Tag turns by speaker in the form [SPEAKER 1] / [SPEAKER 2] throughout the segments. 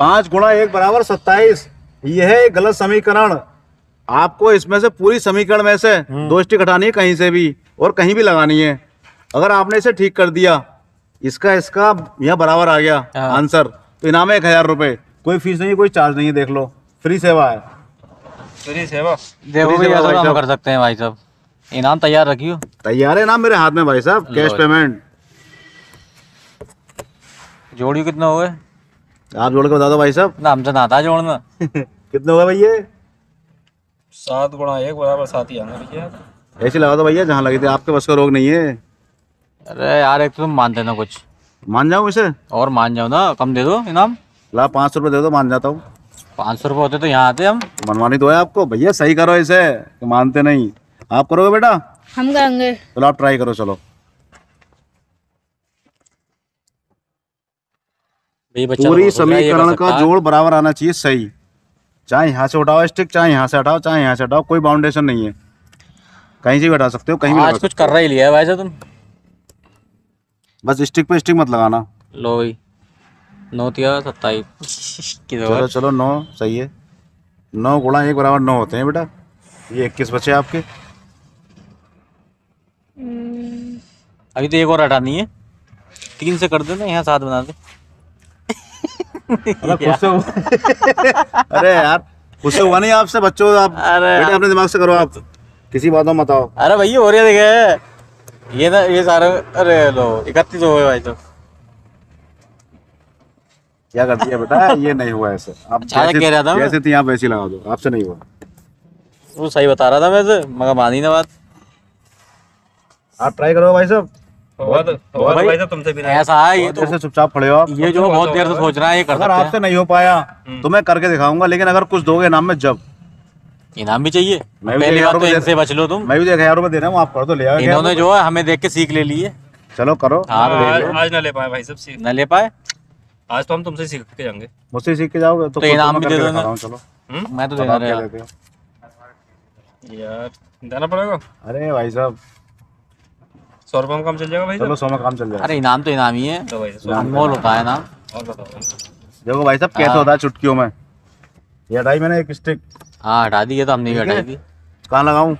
[SPEAKER 1] पाँच गुणा एक बराबर सत्ताईस। यह है एक गलत समीकरण। आपको इसमें से पूरी समीकरण में से
[SPEAKER 2] हम्म।
[SPEAKER 1] दो स्टिक हटानी है कहीं से भी और कहीं भी लगानी है। अगर आपने इसे ठीक कर दिया इसका इसका यह बराबर आ गया
[SPEAKER 2] हाँ।
[SPEAKER 1] आंसर। तो इनाम है एक हज़ार रुपए। कोई फ़ीस नहीं है कोई चार्ज नहीं है देख लो। फ्री सेवा है।
[SPEAKER 3] फ्री सेवा?
[SPEAKER 2] देखो
[SPEAKER 1] सेवा
[SPEAKER 2] ऐसा
[SPEAKER 1] भाई
[SPEAKER 2] काम कर सकते हैं भाई साहब। इनाम तैयार रखियो।
[SPEAKER 1] तैयार है ना मेरे हाथ में भाई साहब। Cash payment.
[SPEAKER 2] जोड़ियो कितना हुए
[SPEAKER 1] आप जोड़ के बता दो भाई साहब।
[SPEAKER 2] ना हमसे ना था जोड़ना।
[SPEAKER 1] कितने हुआ भैया?
[SPEAKER 3] सात गुणा एक बराबर सात ही आना भैया?
[SPEAKER 1] ऐसे लगा दो भैया जहाँ लगी थी। आपके बस का रोग नहीं है।
[SPEAKER 2] अरे यार एक तो तुम मानते ना कुछ।
[SPEAKER 1] मान जाऊँ इसे?
[SPEAKER 2] और मान जाओ ना कम दे दो इनाम।
[SPEAKER 1] ला पाँच सौ रुपये दे दो मान जाता हूँ।
[SPEAKER 2] पाँच सौ रुपये होते तो यहाँ आते हम।
[SPEAKER 1] मनवानी तो है आपको। भैया सही करो इसे मानते नहीं। आप करोगे बेटा?
[SPEAKER 4] हम करेंगे।
[SPEAKER 1] चलो आप ट्राई करो चलो
[SPEAKER 2] भाई बच्चा
[SPEAKER 1] पूरी समीकरण का जोड़ बराबर आना चाहिए सही। चाहे यहाँ से उठाओ स्टिक चाहे यहाँ से हटाओ चाहे यहाँ से हटाओ कोई बाउंडेशन नहीं है। कहीं से भी हटा सकते हो कहीं भी
[SPEAKER 2] आज कुछ कर रहा ही लिया है भाई तुम
[SPEAKER 1] बस स्टिक पे स्टिक मत लगाना।
[SPEAKER 2] लो भाई। नौ तिया सत्ताईस।
[SPEAKER 1] चलो चलो नौ सही है। नौ गुणा एक बराबर नौ होते हैं बेटा। ये इक्कीस बचे आपके।
[SPEAKER 2] अभी तो एक और हटानी है। तीन से कर देना यहाँ सात बना दे।
[SPEAKER 1] अरे यार। खुद से हुआ नहीं आपसे बच्चों आप
[SPEAKER 2] अरे
[SPEAKER 1] बेटे अपने दिमाग से करो आप। किसी बातों में मत आओ।
[SPEAKER 2] अरे भैया हो रहा देखे। ये ना ये सारे अरे लो इकतीस हो गए भाई तो।
[SPEAKER 1] क्या कर दिया बेटा? ये नहीं हुआ ऐसे। आप
[SPEAKER 2] अच्छा,
[SPEAKER 1] जैसे-
[SPEAKER 2] कह रहा था।
[SPEAKER 1] जैसे थी आप वैसे लगा दो। आपसे नहीं हुआ।
[SPEAKER 2] वो सही बता रहा था वैसे मगर मानी ना बात।
[SPEAKER 1] आप ट्राई करो भाई साहब।
[SPEAKER 3] तो हुआ तो भाई साहब तुमसे भी नहीं
[SPEAKER 2] ऐसा है ये तो
[SPEAKER 1] चुपचाप खड़े हो आप।
[SPEAKER 2] ये जो बहुत देर से सोच रहा है ये कर
[SPEAKER 1] अगर आपसे नहीं हो पाया तो मैं करके दिखाऊँगा लेकिन अगर कुछ दोगे नाम में जब।
[SPEAKER 2] इनाम भी चाहिए।
[SPEAKER 1] मैं भी
[SPEAKER 2] पहली बात तो इनसे बच लो तुम।
[SPEAKER 1] मैं भी तो हज़ार रुपए दे रहा हूँ आप कर दो ले आओ
[SPEAKER 2] इन्होंने जो है हमें देख के सीख ले ली है
[SPEAKER 1] चलो करो।
[SPEAKER 2] हाँ तो
[SPEAKER 3] आज ना ले पाए भाई साहब सीख।
[SPEAKER 2] न ले पाए?
[SPEAKER 3] आज तो हम तुमसे सीख के जाएँगे।
[SPEAKER 1] मुझसे सीख के जाओगे तो
[SPEAKER 2] तो इनाम भी दे देना।
[SPEAKER 1] चलो।
[SPEAKER 3] हम्म?
[SPEAKER 2] मैं तो
[SPEAKER 1] हो?
[SPEAKER 3] यार देना पड़ेगा?
[SPEAKER 1] अरे भाई साहब।
[SPEAKER 3] सौ रुपये में काम चल जाएगा भाई
[SPEAKER 1] चलो सौ में काम चल जाएगा।
[SPEAKER 2] अरे इनाम तो इनाम ही है।
[SPEAKER 3] तो
[SPEAKER 2] अनमोल होता है ना
[SPEAKER 3] और बताओ।
[SPEAKER 1] देखो भाई साहब कैसे
[SPEAKER 2] हाँ।
[SPEAKER 1] होता है चुटकियों में? ये हटाई मैंने एक स्टिक
[SPEAKER 2] हाँ हटा दी है तो हमने भी हटाई थी।
[SPEAKER 1] कहाँ लगाऊँ?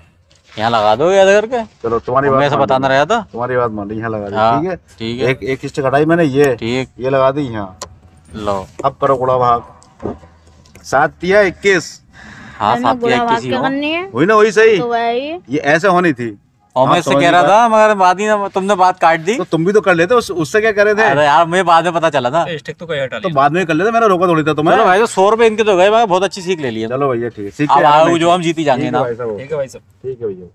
[SPEAKER 2] यहाँ लगा दो याद करके?
[SPEAKER 1] चलो तुम्हारी बात
[SPEAKER 2] मैं ऐसा बताना रहा था।
[SPEAKER 1] तुम्हारी बात मान ली यहाँ लगा दी।
[SPEAKER 2] हाँ,
[SPEAKER 1] ठीक है?
[SPEAKER 2] ठीक है।
[SPEAKER 1] एक एक स्टिक हटाई मैंने ये।
[SPEAKER 2] ठीक।
[SPEAKER 1] ये लगा दी यहाँ।
[SPEAKER 2] लो।
[SPEAKER 1] अब करो कूड़ा भाग। सात तिया इक्कीस।
[SPEAKER 2] हाँ सात
[SPEAKER 4] बुरा
[SPEAKER 2] या
[SPEAKER 4] बात
[SPEAKER 2] इक्कीस ही हो।
[SPEAKER 1] हुई ना वही सही।
[SPEAKER 4] तो
[SPEAKER 1] ये ऐसे होनी थी।
[SPEAKER 2] और मैं इससे कह रहा था मगर बाद ही तुमने बात काट दी।
[SPEAKER 1] तो तुम भी तो कर लेते उस, उससे क्या कर रहे थे?
[SPEAKER 2] अरे यार मुझे बाद में पता चला था।
[SPEAKER 3] स्टिक तो कोई हटा
[SPEAKER 1] तो बाद में कर लेते मेरा रोका थोड़ी था तुम्हें
[SPEAKER 2] चलो भाई तो सौ रुपए इनके तो गए बहुत अच्छी सीख ले लिया।
[SPEAKER 1] चलो भैया ठीक है।
[SPEAKER 2] जो हम जीती जाएँगे ना।
[SPEAKER 3] ठीक है भाई सब
[SPEAKER 1] ठीक है भैया।